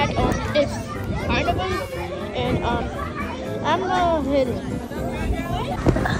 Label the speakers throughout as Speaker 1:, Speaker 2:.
Speaker 1: had um, is pineapple and
Speaker 2: um, I'm gonna
Speaker 3: hit it.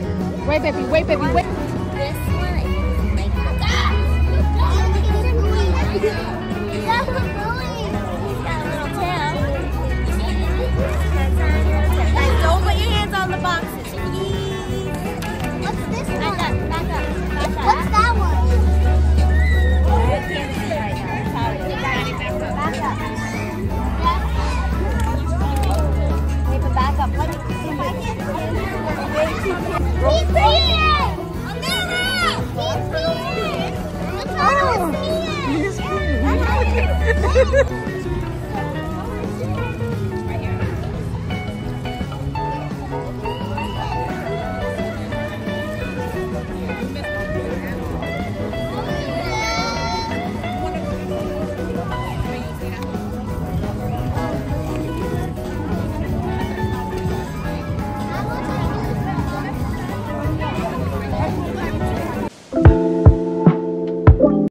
Speaker 4: Wait, baby, wait, baby, wait.
Speaker 3: This one. Ha ha
Speaker 4: ha!